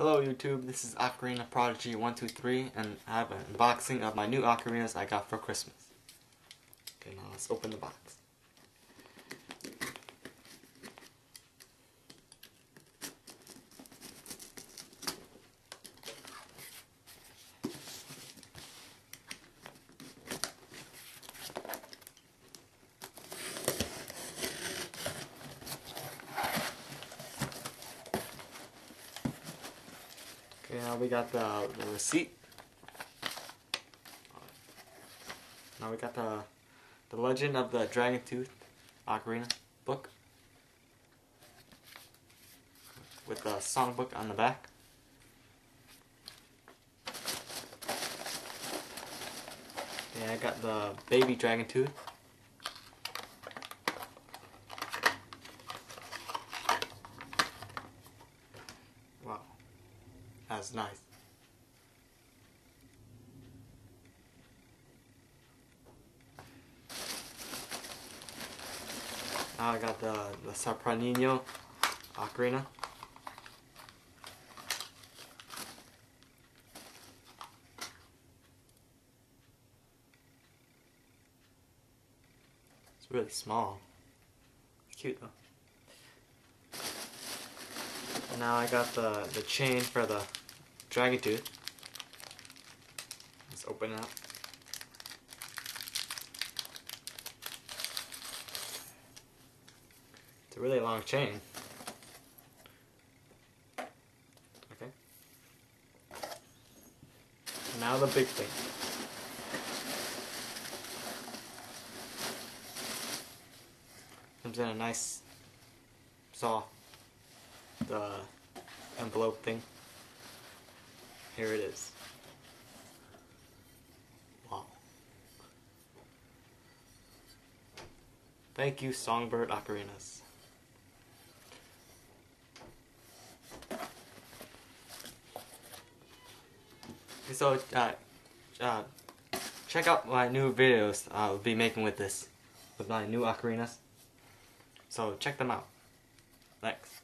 Hello YouTube, this is Ocarina Prodigy 123 and I have an unboxing of my new ocarinas I got for Christmas. Okay, now let's open the box. Okay, now we got the, the receipt. Now we got the the Legend of the Dragon Tooth Ocarina book with the songbook on the back. Yeah, I got the baby Dragon Tooth. Wow. That's nice. Now I got the, the Sopranino Ocarina. It's really small. It's cute though. And now I got the, the chain for the Dragon Tooth. Let's open it up. It's a really long chain. Okay. Now the big thing. Comes in a nice saw the envelope thing. Here it is. Wow. Thank you, Songbird Ocarinas. So, uh, uh, check out my new videos I'll be making with this, with my new ocarinas. So check them out. Thanks.